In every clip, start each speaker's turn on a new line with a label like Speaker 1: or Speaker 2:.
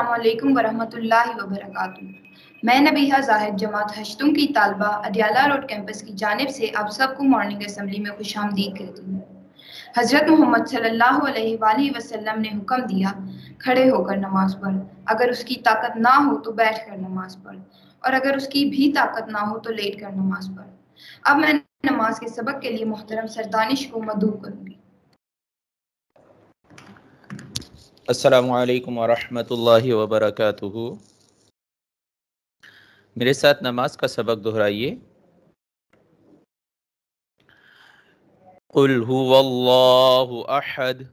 Speaker 1: वालेकुम वरहमतुल्लाहि वबरकातुहू। मैं नबीहा जाहिद, जमात हश्तुम की तालबा अडियाला रोड कैंपस की जानब से आप सबको मॉर्निंग असम्बली में खुश आमदीद करती हूँ। हज़रत मोहम्मद सल्लल्लाहु अलैहि वसल्लम ने हुक्म दिया, खड़े होकर नमाज़ पढ़। अगर उसकी ताकत ना हो तो बैठ कर नमाज़ पढ़। और अगर उसकी भी ताकत ना हो तो लेट कर नमाज़ पढ़। अब मैं नमाज़ के सबक के लिए मोहतरम सरदानिश को मदू करूँगी।
Speaker 2: असलकम वरहमतुल्लाहि वबरकातुहू मेरे साथ नमाज़ का सबक दोहराइए। कुल हुवल्लाहु अहद।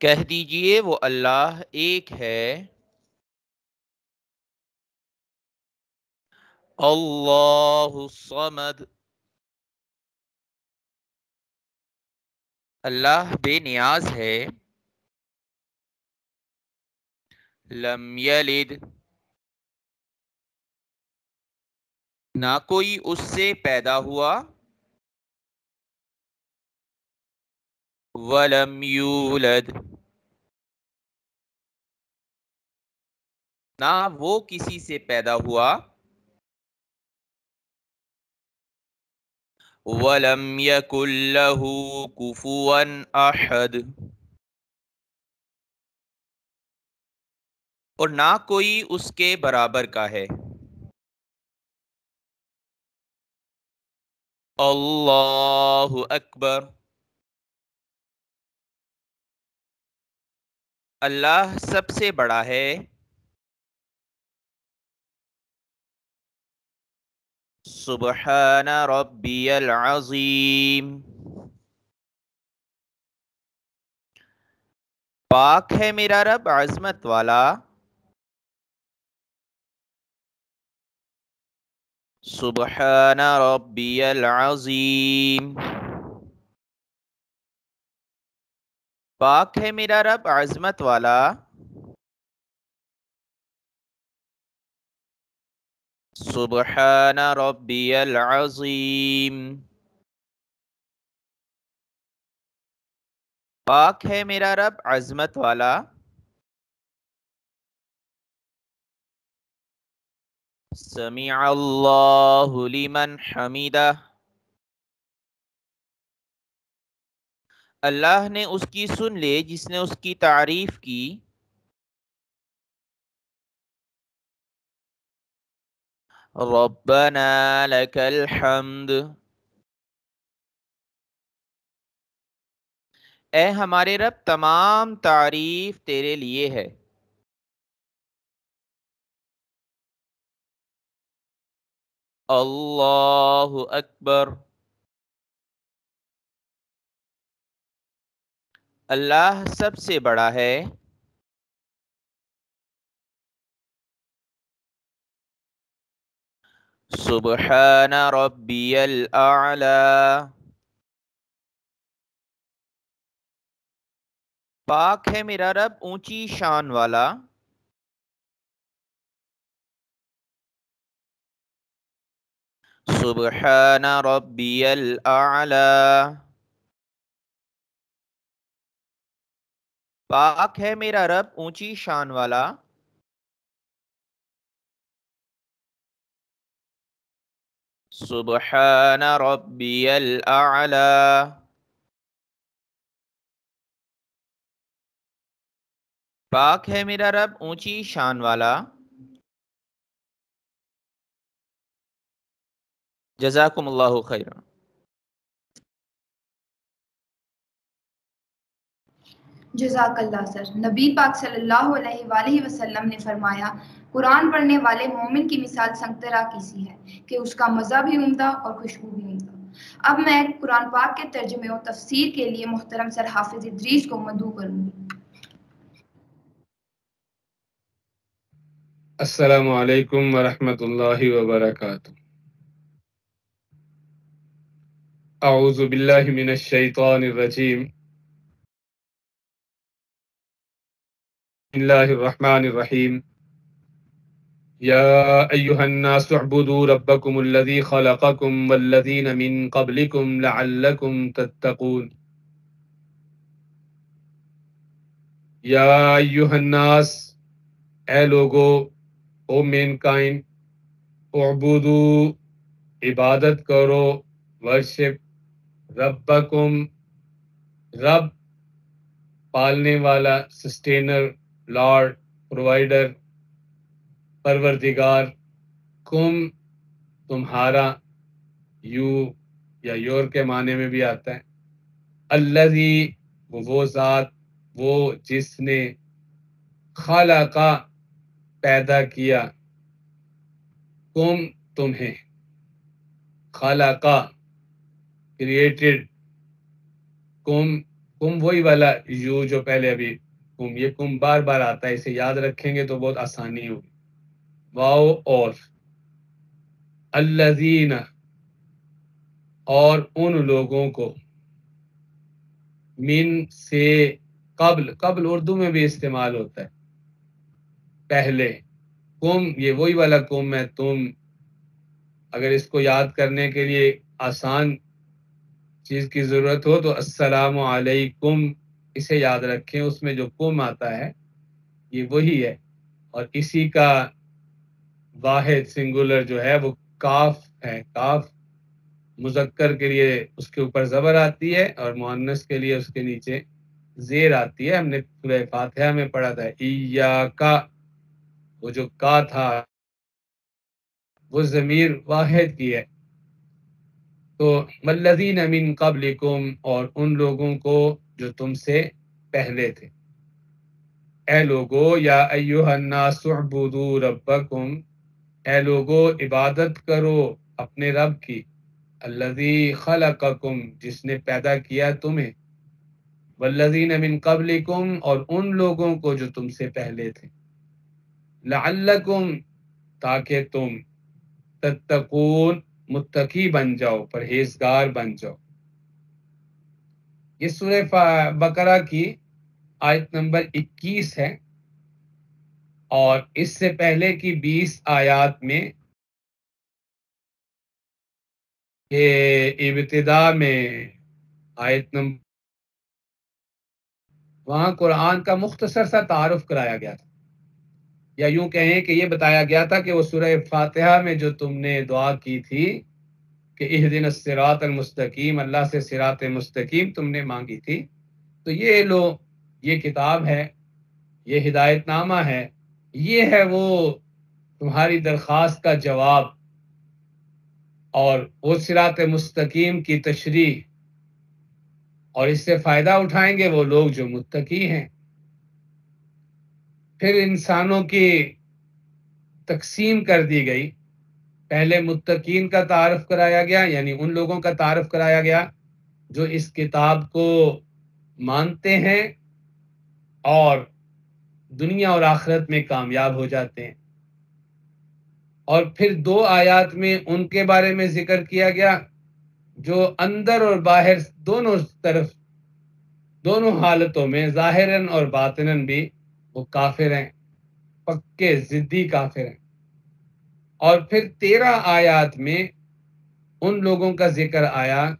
Speaker 2: कह दीजिए, वो अल्लाह एक है। अल्लाह समद। अल्लाह बेनियाज है। लम यलिद। ना कोई उससे पैदा हुआ। वलम यूलद। ना वो किसी से पैदा हुआ। वलम यकुल्लहु कुफुवन अहद और ना कोई उसके बराबर का है। अल्लाह अकबर। अल्लाह सबसे बड़ा है। सुबहान रब्बियल अजीम पाक है मेरा रब अजमत वाला सुबहान रब्बियल अजीम पाक है मेरा रब अजमत वाला सुबहान रब्बियल अजीम पाक है मेरा रब, अजमत वाला। समी हमीदा। अल्लाह ने उसकी सुन ले जिसने उसकी तारीफ़ की। रब्बना लकल हम्द ए, हमारे रब तमाम तारीफ़ तेरे लिए है। अल्लाह अकबर। अल्लाह सबसे बड़ा है। सुबहान रब्बियल आला पाक है मेरा रब ऊँची शान वाला सुबहान रब्बियल आला पाक है मेरा रब ऊँची शान वाला सुबहान रब्बियल आला पाक है मेरा रब, ऊँची शान वाला। जजाकुमुल्लाहु खैरा
Speaker 1: जजाकल्ला सर। नबी पाक सल्लल्लाहु अलैहि वसल्लम ने फरमाया कुरान पढ़ने वाले मोमिन की मिसाल संगतरा की सी है कि उसका मज़ा भी उमदा और खुशबू भी उमदा। अब मैं कुरान पाक के तर्जुमे और तफसीर के लिए मोहतरम सर हाफिज इद्रीस को मदू करूँगी।
Speaker 3: अस्सलामु अलैकुम वरहमतुल्लाहि वबरकातुहू। अऊज़ु बिल्लाहि मिनश शैतानिर रजीम। बिस्मिल्लाहिर्रहमानिर्रहीम या अय्युहन्नास उअबुदू रब्बकुमुल्लज़ी खलक़कुम वल्लज़ीन मिन क़ब्लिकुम लअल्लकुम तत्तक़ून या युहन्नास ए लोगो ओ मैनकाइंड उबुदू इबादत करो वर्शिप रब्बकुम रब पालने वाला सस्टेनर लॉर्ड प्रोवाइडर परवरदिगार, कुम तुम्हारा, यू या योर के माने में भी आता है। अल्लाजी, वो वो ज़ात, वो जिसने खाला का पैदा किया, कुम तुम्हें। खाला का क्रिएटेड कुम कुम वही वाला यू जो पहले अभी, कुम, ये कुम बार बार आता है, इसे याद रखेंगे तो बहुत आसानी होगी। वाओ और। अल्लाजीना और उन लोगों को। मिन से कबल कबल उर्दू में भी इस्तेमाल होता है। पहले, कुम, ये वही वाला कुम है, तुम, अगर इसको याद करने के लिए आसान चीज़ की ज़रूरत हो तो अस्सलाम वालेकुम इसे याद रखें, उसमें जो कुम आता है, ये वही है। और इसी का वाहिद सिंगुलर जो है, वो काफ है, काफ मुजक्कर के लिए उसके ऊपर जबर आती है और मुन्नस के लिए उसके नीचे जेर आती है। हमने पूरे फातिहा में पढ़ा था ईया का वो जो का था, वो जमीर वाहिद की है। तो मल्लजीन मिन कबलिकुम और उन लोगों को जो तुमसे पहले थे। ए लोगो, या अयुहन्नासुबुदू रब्बकुम ए लोगो, इबादत करो अपने रब की, अल्लजी खलककुम, जिसने पैदा किया तुम्हें। वल्लजीन मिन कबलिकुम, और उन लोगों को जो तुमसे पहले थे। लअल्लकुम, ताकि तुम तत्तकून, मुत्तकी बन जाओ, परहेजगार बन जाओ। ये सूर्य बकरा की आयत नंबर 21 है। और इससे पहले की 20 आयात में इब्तदा में आयत नंबर वहाँ कुरान का मुख्तसर सा तारुफ कराया गया था। या यूँ कहें कि ये बताया गया था कि वो सूरह फातिहा में जो तुमने दुआ की थी कि इह दिन सिरात मुस्तकीम, अल्लाह से सिरात मुस्तकीम तुमने मांगी थी। तो ये लो, ये किताब है, ये हिदायतनामा है ये है वो तुम्हारी दरख्वास्त का जवाब और वो सिरात मुस्तकीम की तशरी और इससे फ़ायदा उठाएँगे वो लोग जो मुत्तकी हैं। फिर इंसानों की तकसीम कर दी गई। पहले मुत्तकीन का तारफ कराया गया, यानी उन लोगों का तारफ कराया गया जो इस किताब को मानते हैं और दुनिया और आखिरत में कामयाब हो जाते हैं। और फिर दो आयात में उनके बारे में ज़िक्र किया गया, जो अंदर और बाहर दोनों तरफ़, दोनों हालतों में जाहिरन और बातिनन भी, वो काफिर हैं, पक्के जिद्दी काफिर हैं। और फिर तेरह आयात में उन लोगों का ज़िक्र आया,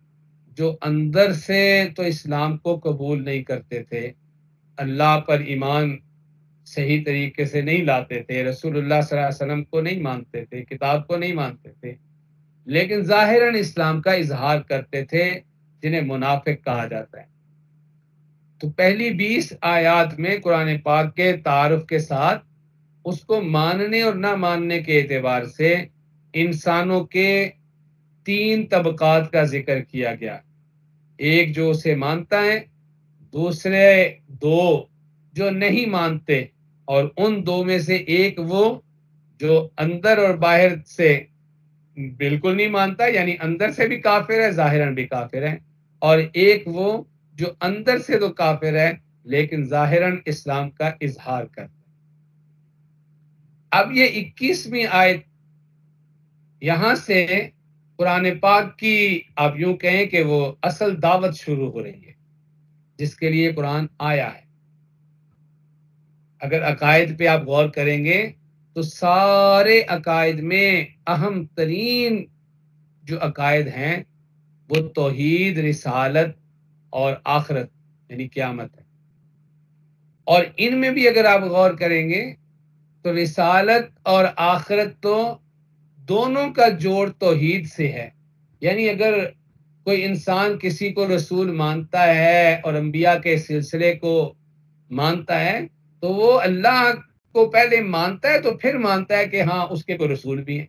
Speaker 3: जो अंदर से तो इस्लाम को कबूल नहीं करते थे, अल्लाह पर ईमान सही तरीके से नहीं लाते थे, रसूलुल्लाह सल्लल्लाहु अलैहि वसल्लम को नहीं मानते थे, किताब को नहीं मानते थे। लेकिन जाहिरन इस्लाम का इजहार करते थे, जिन्हें मुनाफिक कहा जाता है। तो पहली बीस आयात में कुरान पाक के तारफ के साथ उसको मानने और ना मानने के एतबार से इंसानों के तीन तबकात का ज़िक्र किया गया। एक जो उसे मानता है, दूसरे दो जो नहीं मानते और उन दो में से एक वो जो अंदर और बाहर से बिल्कुल नहीं मानता, यानी अंदर से भी काफिर है, जाहिरन भी काफिर है। और एक वो जो अंदर से तो काफिर है, लेकिन जाहिरन इस्लाम का इजहार करता अब ये इक्कीसवीं आयत, यहाँ से कुरान पाक की आप यूँ कहें कि वो असल दावत शुरू हो रही है, जिसके लिए कुरान आया है। अगर अकायद पे आप गौर करेंगे तो सारे अकायद में अहम तरीन जो अकायद हैं, वो तोहीद, रिसालत और आखरत, यानी क्यामत है। और इनमें भी अगर आप गौर करेंगे तो रिसालत और आखरत तो दोनों का जोड़ तोहीद से है। यानी अगर कोई इंसान किसी को रसूल मानता है और अंबिया के सिलसिले को मानता है तो वो अल्लाह को पहले मानता है तो फिर मानता है कि हाँ उसके कोई रसूल भी हैं।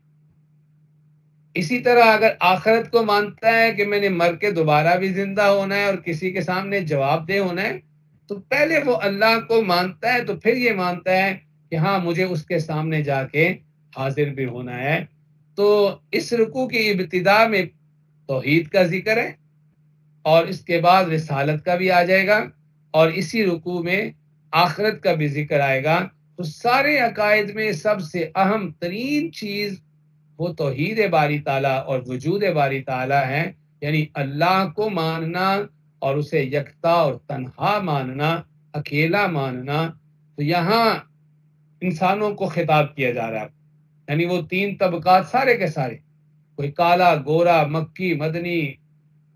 Speaker 3: इसी तरह अगर आखरत को मानता है कि मैंने मर के दोबारा भी ज़िंदा होना है और किसी के सामने जवाब दे होना है तो पहले वो अल्लाह को मानता है तो फिर ये मानता है कि हाँ मुझे उसके सामने जाके हाजिर भी होना है। तो इस रुकू की इब्तदा में तोहीद का ज़िक्र है और इसके बाद रिसालत का भी आ जाएगा और इसी रुकू में आखरत का भी ज़िक्र आएगा तो सारे अकायद में सबसे अहम तरीन चीज़ वो तोहीद बारी ताला और वजूद बारी ताला है, यानी अल्लाह को मानना और उसे यकता और तनहा मानना, अकेला मानना। तो यहाँ इंसानों को खिताब किया जा रहा है, यानी वो तीन तबकात सारे के सारे, कोई काला, गोरा, मक्की, मदनी,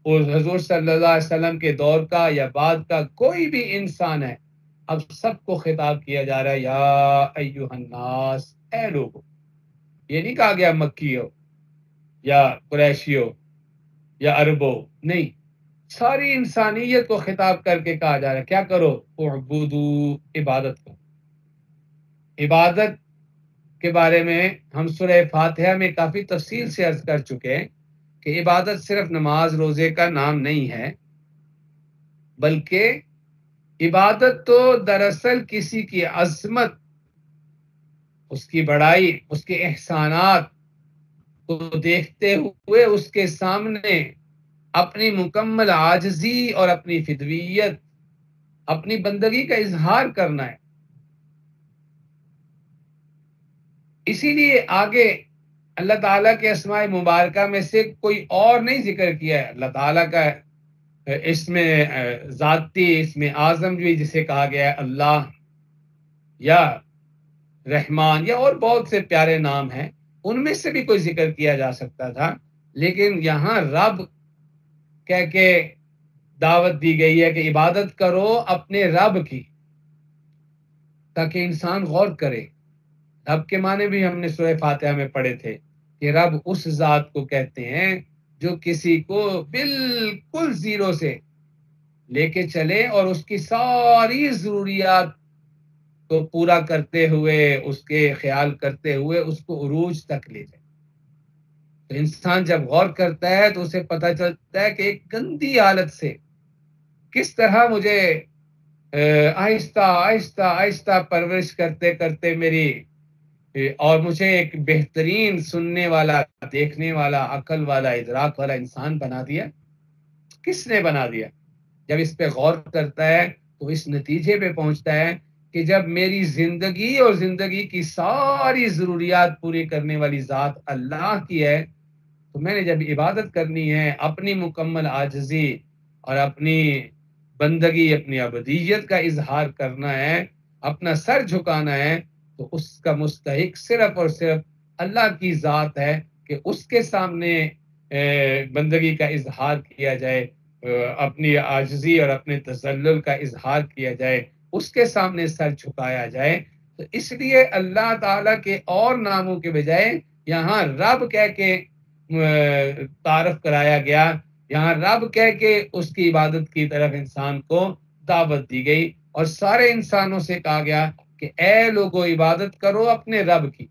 Speaker 3: और हजूर सल्लल्लाहु अलैहि वसल्लम के दौर का या बाद का कोई भी इंसान है अब सबको खिताब किया जा रहा है, या अयुहन्नास ए लोगो। ये नहीं कहा गया मक्की हो, या कुरैशी हो, या अरबो नहीं। सारी इंसानियत को खिताब करके कहा जा रहा है। क्या करो? उबूदू इबादत करो इबादत के बारे में हम सुरह फातिहा में काफ़ी तफसील से अर्ज़ कर चुके हैं कि इबादत सिर्फ़ नमाज़, रोज़े का नाम नहीं है, बल्कि इबादत तो दरअसल किसी की अजमत, उसकी बड़ाई, उसके एहसानात को देखते हुए उसके सामने अपनी मुकम्मल आजजी और अपनी फिदवियत, अपनी बंदगी का इजहार करना है। इसीलिए आगे अल्लाह ताला के असमाय मुबारक में से कोई और नहीं ज़िक्र किया है। अल्लाह ताला का इसमें ज़ाती, इसमें आज़म भी जिसे कहा गया है, अल्लाह या रहमान या और बहुत से प्यारे नाम हैं, उनमें से भी कोई ज़िक्र किया जा सकता था। लेकिन यहाँ रब कह के दावत दी गई है कि इबादत करो अपने रब की, ताकि इंसान गौर करे। रब के माने भी हमने सुरह फातिहा में पढ़े थे कि रब उस जात को कहते हैं जो किसी को बिल्कुल ज़ीरो से लेके चले और उसकी सारी जरूरियात को पूरा करते हुए, उसके ख्याल करते हुए उसको उरूज तक ले जाए। तो इंसान जब गौर करता है तो उसे पता चलता है कि एक गंदी हालत से किस तरह मुझे आहिस्ता आहिस्ता आहिस्ता परवरिश करते करते मेरी और मुझे एक बेहतरीन सुनने वाला, देखने वाला, अकल वाला, इदराक वाला इंसान बना दिया। किसने बना दिया? जब इस पे गौर करता है तो इस नतीजे पे पहुँचता है कि जब मेरी ज़िंदगी और ज़िंदगी की सारी जरूरियात पूरी करने वाली ज़ात अल्लाह की है तो मैंने जब इबादत करनी है, अपनी मुकम्मल आजजी और अपनी बंदगी, अपनी अबदीयत का इजहार करना है, अपना सर झुकाना है तो उसका मुस्तक सिर्फ़ और सिर्फ़ अल्लाह की ज़ात है कि उसके सामने बंदगी का इजहार किया जाए अपनी आजजी और अपने तसल्ल का इजहार किया जाए, उसके सामने सर झुकाया जाए तो इसलिए अल्लाह ताला के और नामों के बजाय यहाँ रब कह के तारफ कराया गया, यहाँ रब कह के उसकी इबादत की तरफ़ इंसान को दावत दी गई और सारे इंसानों से कहा गया कि ए लोगो, इबादत करो अपने रब की।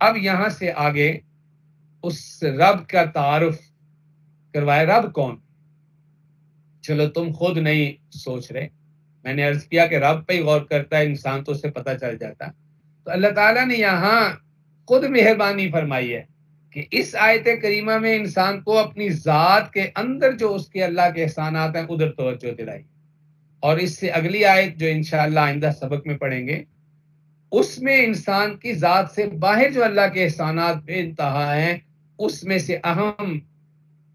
Speaker 3: अब यहाँ से आगे उस रब का तारफ करवाए रब कौन? चलो तुम खुद नहीं सोच रहे। मैंने अर्ज़ किया कि रब पे ही गौर करता है, इंसान तो उसे पता चल जाता। तो अल्लाह ताला ने यहाँ खुद मेहरबानी फरमाई है कि इस आयत करीमा में इंसान को अपनी ज़ात के अंदर जो उसके अल्लाह के एहसान आते हैं, उधर तवज्जो दिलाई। और इससे अगली आयत जो इनशाला आइंदा सबक में पढ़ेंगे, उसमें इंसान की ज़ात से बाहर जो अल्लाह के एहसान बेनतहा हैं, उसमें से अहम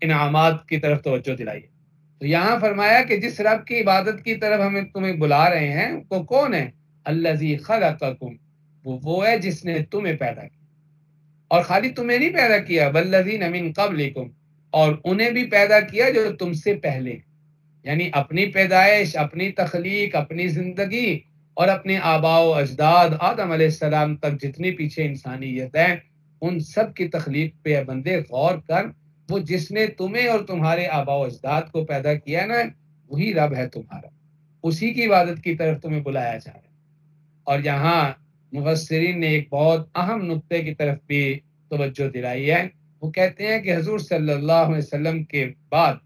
Speaker 3: इनामात की तरफ़ तवज्जो दिलाई तो यहाँ फरमाया कि जिस रब की इबादत की तरफ़ हमें तुम्हें बुला रहे हैं, वो कौन है? अल्लाजी खलकुम वो वो है जिसने तुम्हें पैदा किया। और खाली तुम्हें नहीं पैदा किया बल्लजी नमीन कबलिकुम। और उन्हें भी पैदा किया जो तुमसे पहले। यानी अपनी पैदाइश, अपनी तखलीक, अपनी ज़िंदगी और अपने आबाओ अजदाद आदम सलाम तक जितनी पीछे इंसानियत है, उन सब की तखलीक पे बंदे, गौर कर, वो जिसने तुम्हें और तुम्हारे आबाओ अजदाद को पैदा किया ना, वही रब है तुम्हारा। उसी की इबादत की तरफ़ तुम्हें बुलाया जा रहा है। और यहाँ मुफसरीन ने एक बहुत अहम नुक्ते की तरफ़ भी तवज्जो दिलाई है। वो कहते हैं कि हजूर वसल्लम के बाद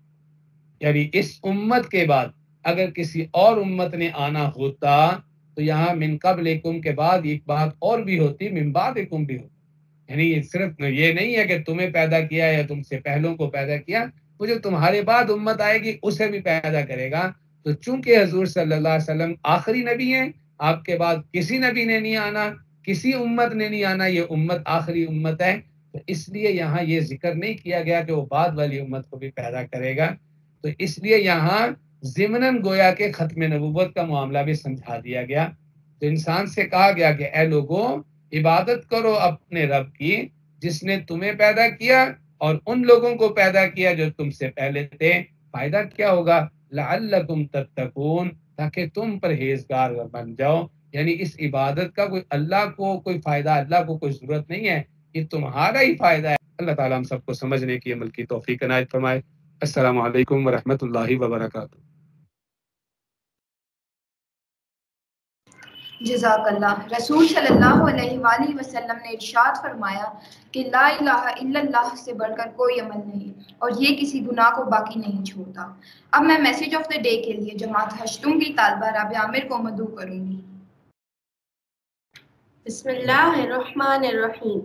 Speaker 3: यानी इस उम्मत के बाद अगर किसी और उम्मत ने आना होता तो यहाँ मिन कबलकुम के बाद एक बात और भी होती, मिन बादकुम भी होती। यानी ये सिर्फ़ ये नहीं है कि तुम्हें पैदा किया या तुमसे पहलों को पैदा किया, वो जो तुम्हारे बाद उम्मत आएगी, उसे भी पैदा करेगा। तो चूँकि हजूर अलैहि आखिरी नबी हैं, आपके बाद किसी नबी ने नहीं आना, किसी उम्मत ने नहीं आना, ये उम्मत आखिरी उम्मत है। तो इसलिए यहाँ ये ज़िक्र नहीं किया गया कि वो बाद वाली उम्मत को भी पैदा करेगा। तो इसलिए यहाँ जिमनन गोया के ख़त्म नबूबत का मामला भी समझा दिया गया। तो इंसान से कहा गया कि ए लोगों, इबादत करो अपने रब की, जिसने तुम्हें पैदा किया और उन लोगों को पैदा किया जो तुमसे पहले थे। फ़ायदा क्या होगा? लअल्लकुम तत्तकून, ताकि तुम परहेजगार बन जाओ। यानी इस इबादत का कोई अल्लाह को कोई फ़ायदा, अल्लाह को कोई ज़रूरत नहीं है। ये तुम्हारा ही फ़ायदा है। अल्लाह ताला हम सबको समझने की अमल की तौफीक अनायत फरमाए। अस्सलाम वालेकुम वरहमतुल्लाहि वबरकातुहू
Speaker 1: जजाकल्ला रसूल सल्लल्लाहु अलैहि वसल्लम ने इरशाद फरमाया कि ला इलाहा इल्लल्लाह से बढ़कर कोई अमल नहीं और ये किसी गुनाह को बाकी नहीं छोड़ता। अब मैं मैसेज ऑफ़ द डे के लिए जमात हश्तुम की तालबा राब आमिर को मदू करूँगी।
Speaker 4: बिस्मिल्लाहिर्रहमानिर्रहीम।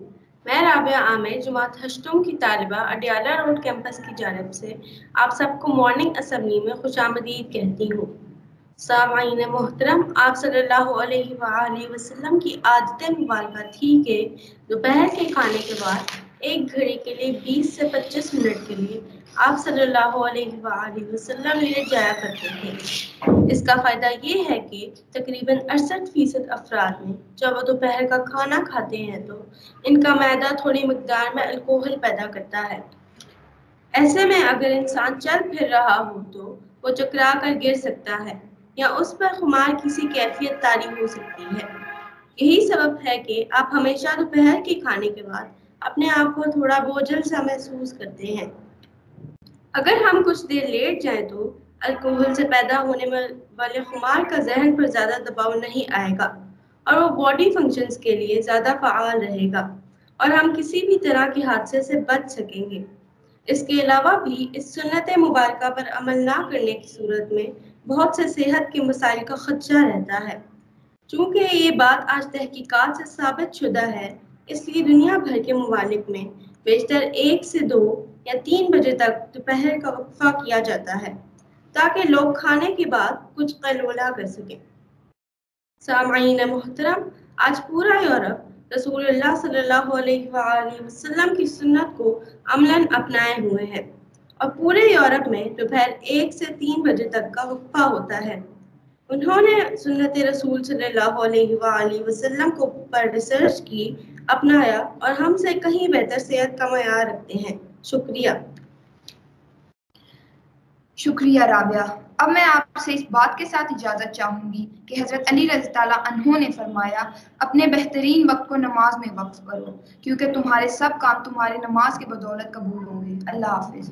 Speaker 4: मैं राबिया आमिर, जुमात हश्तुम की तालबा, अडियाला रोड कैंपस की जानब से आप सबको मॉर्निंग असम्बली में खुश आमदीद कहती हूँ। सामीन मोहतरम, आप सल्लल्लाहु अलैहि वसल्लम की आदत मुबारक थी कि दोपहर के खाने के बाद एक घड़ी के लिए 20 से 25 मिनट के लिए आप सल्लल्लाहु अलैहि वसल्लम लेट जाया करते थे। इसका फ़ायदा ये है कि तकरीबन अड़सठ फ़ीसद अफराद में जब वो दोपहर का खाना खाते हैं तो इनका मैदा थोड़ी मकदार में अल्कोहल पैदा करता है। ऐसे में अगर इंसान चल फिर रहा हो तो वो चकरा कर गिर सकता है या उस पर खुमार किसी कैफियत तारी हो सकती है। यही सबब है कि आप हमेशा दोपहर के खाने के बाद अपने आप को थोड़ा बोझल सा महसूस करते हैं। अगर हम कुछ देर लेट जाएँ तो अल्कोहल से पैदा होने वाले खुमार का जहन पर ज़्यादा दबाव नहीं आएगा और वो बॉडी फ़ंक्शंस के लिए ज़्यादा फ़ाल रहेगा और हम किसी भी तरह के हादसे से बच सकेंगे। इसके अलावा भी इस सुन्नत मुबारक पर अमल ना करने की सूरत में बहुत से सेहत के मसाइल का खदशा रहता है। चूँकि ये बात आज तहकीकात से साबित शुदा है, इसलिए दुनिया भर के ममालिक में बेशतर एक से दो या तीन बजे तक दोपहर का वक्फा किया जाता है, ताकि लोग खाने के बाद कुछ कलोला कर सकें। सामीन मोहतरम, आज पूरा यूरोप अलैहि वसल्लम की सुन्नत को अमलन अपनाए हुए हैं और पूरे यूरोप में दोपहर एक से तीन बजे तक का वक्फा होता है। उन्होंने सुन्नत रसूल सल्लल्लाहु अलैहि वसल्लम को पर रिसर्च की अपनाया और हमसे कहीं बेहतर सेहत का मैार रखते हैं। शुक्रिया।
Speaker 1: शुक्रिया राबिया। अब मैं आपसे इस बात के साथ इजाज़त चाहूँगी कि हज़रत अली रज़ी ने फरमाया, अपने बेहतरीन वक्त को नमाज़ में वक्फ करो, क्योंकि तुम्हारे सब काम तुम्हारी नमाज़ की बदौलत कबूल होंगे। अल्लाह हाफिज़।